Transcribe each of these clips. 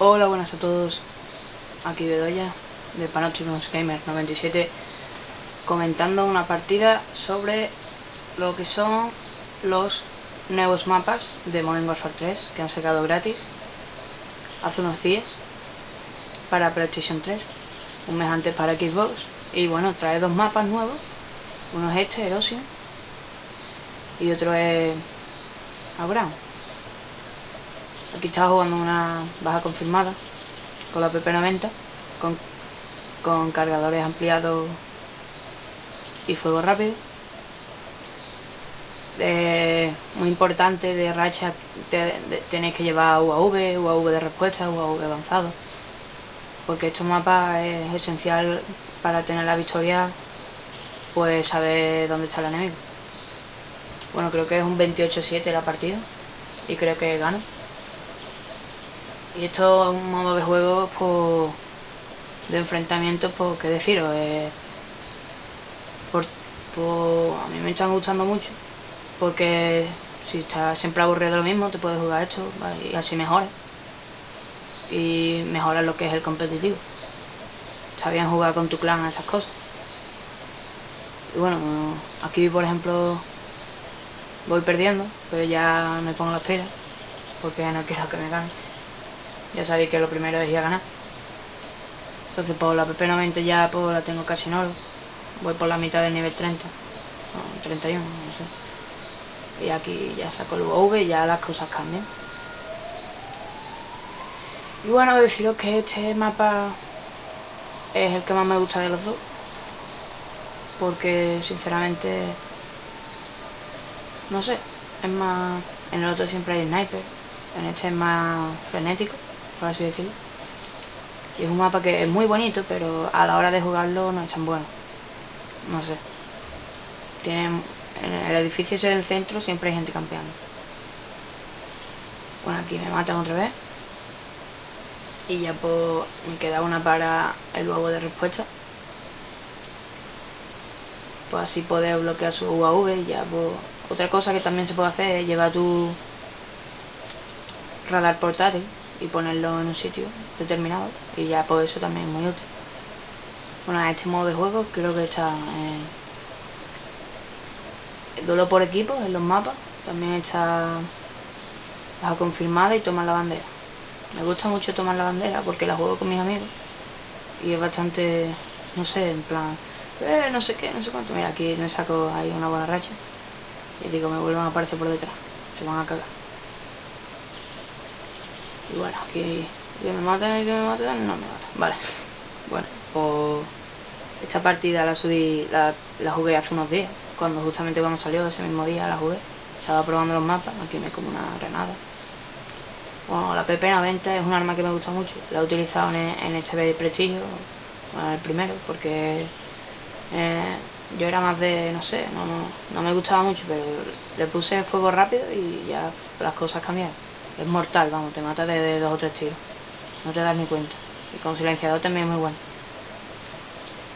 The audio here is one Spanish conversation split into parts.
Hola, buenas a todos. Aquí Bedoya, de Panopticons Gamer 97, comentando una partida sobre lo que son los nuevos mapas de Modern Warfare 3 que han sacado gratis hace unos días para PlayStation 3, un mes antes para Xbox. Y bueno, trae dos mapas nuevos. Uno es este, Erosion, y otro es Abraham. Aquí estaba jugando una baja confirmada con la PP90 con, con cargadores ampliados y fuego rápido. muy importante de racha tenéis que llevar UAV, UAV de respuesta, UAV avanzado porque estos mapas es esencial para tener la victoria pues saber dónde está el enemigo bueno creo que es un 28-7 la partida y creo que gano y esto es un modo de juego pues, de enfrentamiento, pues qué deciros, eh, pues, a mí me están gustando mucho, porque si estás siempre aburrido de lo mismo, te puedes jugar esto y así mejoras. Y mejoras lo que es el competitivo. Está bien jugar con tu clan a estas cosas. Y bueno, aquí por ejemplo voy perdiendo, pero ya me pongo las pilas, porque no quiero que me gane. Ya sabéis que lo primero es ir a ganar. Entonces por la PP90 ya pues, la tengo casi en oro. Voy por la mitad del nivel 30. 31, no sé. Y aquí ya saco el UV y ya las cosas cambian. Y bueno, deciros que este mapa es el que más me gusta de los dos. Porque sinceramente, no sé, es más... En el otro siempre hay sniper, en este es más frenético por así decirlo. Y es un mapa que es muy bonito, pero a la hora de jugarlo no es tan bueno. No sé. Tiene, en el edificio ese del centro siempre hay gente campeando. Bueno, aquí me matan otra vez. Y ya pues me queda una para el huevo de respuesta. Pues así poder bloquear su UAV y ya pues... Otra cosa que también se puede hacer es llevar tu radar portátil y ponerlo en un sitio determinado y ya por eso también es muy útil. Bueno, este modo de juego creo que está en duelo por equipo en los mapas, también está baja confirmada y tomar la bandera. Me gusta mucho tomar la bandera porque la juego con mis amigos y es bastante, no sé, en plan, eh, no sé qué, no sé cuánto. Mira, aquí me saco ahí una buena racha y digo, me vuelven a aparecer por detrás, se van a cagar. Y bueno, aquí que me maten y que me maten, no me matan. Vale. Bueno, pues esta partida la subí, la, jugué hace unos días, cuando justamente cuando salió ese mismo día la jugué. Estaba probando los mapas, aquí me como una granada. Bueno, la PP90 es un arma que me gusta mucho. La he utilizado en, este prestigio, bueno, el primero, porque eh, yo era más de, no sé, no, no, no me gustaba mucho, pero le puse fuego rápido y ya las cosas cambiaron. Es mortal, vamos, te mata de, dos o tres tiros. No te das ni cuenta. Y con silenciador también es muy bueno.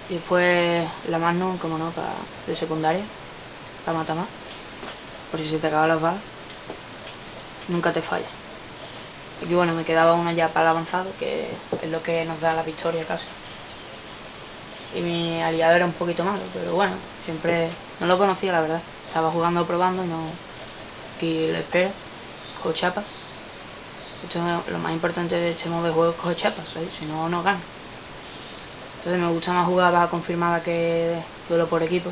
Y después la Magnum, como no, para de secundaria. Para matar más. Por si se te acaban las balas. Nunca te falla. Y bueno, me quedaba una ya para el avanzado, que es lo que nos da la victoria casi. Y mi aliado era un poquito malo, pero bueno, siempre no lo conocía la verdad. Estaba jugando, probando y no... Aquí espero, con Esto lo más importante de este modo de juego es coger chapas, si no, no gana. Entonces me gusta más jugar baja confirmada que duelo por equipo.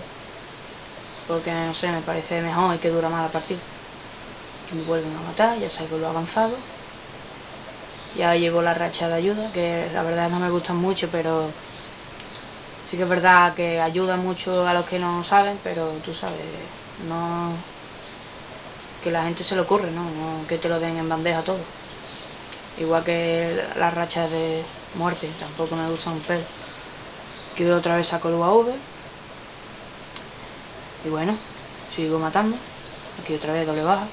Porque, no sé, me parece mejor y que dura más la partida. Que me vuelven a matar, ya salgo lo avanzado. Ya llevo la racha de ayuda, que la verdad no me gustan mucho, pero sí que es verdad que ayuda mucho a los que no saben, pero tú sabes, no... que la gente se le ocurre, ¿no? no que te lo den en bandeja todo. Igual que las rachas de muerte, tampoco me gustan un pelo. Aquí otra vez saco el UAV. Y bueno, sigo matando. Aquí otra vez doble baja.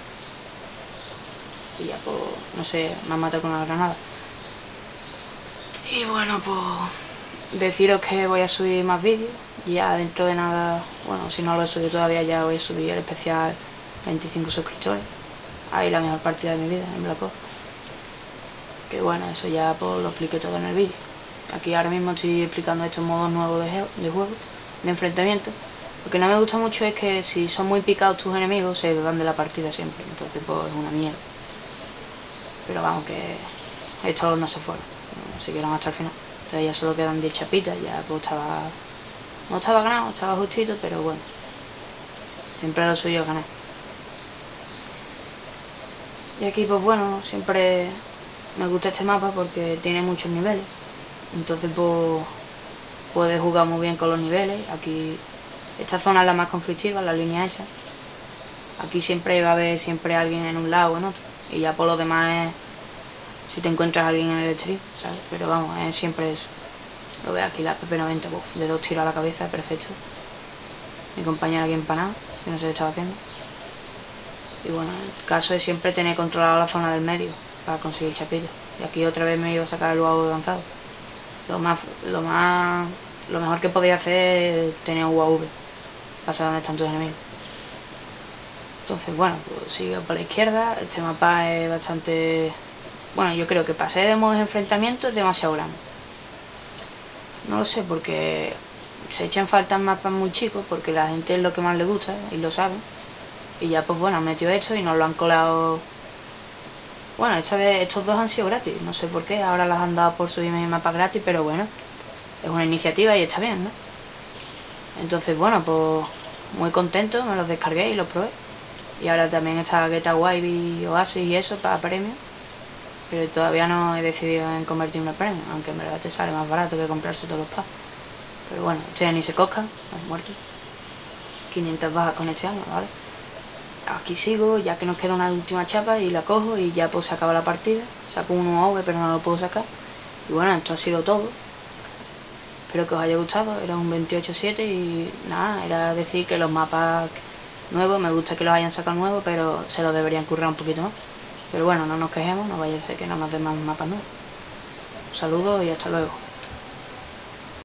Y ya pues, no sé, me han matado con la granada. Y bueno, pues deciros que voy a subir más vídeos. Ya dentro de nada, bueno, si no lo he subido todavía ya voy a subir el especial 25 suscriptores. Ahí la mejor partida de mi vida en Black Ops. Que bueno, eso ya pues lo expliqué todo en el vídeo. Aquí ahora mismo estoy explicando estos modos nuevos de, de juego, de enfrentamiento. Lo que no me gusta mucho es que si son muy picados tus enemigos se van de la partida siempre, entonces pues es una mierda. Pero vamos que estos no se fueron, no siguieron hasta el final. Entonces ya solo quedan 10 chapitas, ya pues estaba... No estaba ganado, estaba justito, pero bueno. Siempre lo suyo es ganar. Y aquí pues bueno, siempre me gusta este mapa porque tiene muchos niveles. Entonces pues puedes jugar muy bien con los niveles. Aquí esta zona es la más conflictiva, la línea hecha. Aquí siempre va a haber siempre alguien en un lado o en otro. Y ya por lo demás es si te encuentras alguien en el exterior, ¿sabes? Pero vamos, siempre eso. Lo veo aquí la PP90, de dos tiros a la cabeza, perfecto. Mi compañero aquí empanado, que no sé qué estaba haciendo. Y bueno, el caso es siempre tener controlado la zona del medio para conseguir chapillo. Y aquí otra vez me iba a sacar el UAV avanzado. Lo más, lo más, lo mejor que podía hacer es tener un UAV, pasar donde están tus enemigos. Entonces bueno, pues sigo por la izquierda, este mapa es bastante... Bueno, yo creo que pasé de modos de enfrentamiento es demasiado grande. No lo sé, porque se echan falta mapas muy chicos, porque la gente es lo que más le gusta, y lo sabe. Y ya pues bueno, han metido esto y nos lo han colado... Bueno, esta vez estos dos han sido gratis, no sé por qué, ahora las han dado por subirme mi mapa gratis, pero bueno, es una iniciativa y está bien, ¿no? Entonces bueno, pues muy contento, me los descargué y los probé. Y ahora también está Get y Oasis y eso para premio. Pero todavía no he decidido en convertirme en premio, aunque en verdad te sale más barato que comprarse todos los packs. Pero bueno, este ni se coca, es muerto. 500 bajas con este año, ¿vale? Aquí sigo, ya que nos queda una última chapa y la cojo y ya pues se acaba la partida. Saco un UAV pero no lo puedo sacar. Y bueno, esto ha sido todo. Espero que os haya gustado, era un 28-7 y nada, era decir que los mapas nuevos, me gusta que los hayan sacado nuevos, pero se los deberían currar un poquito más. Pero bueno, no nos quejemos, no vaya a ser que no nos den más mapas nuevos. Un saludo y hasta luego.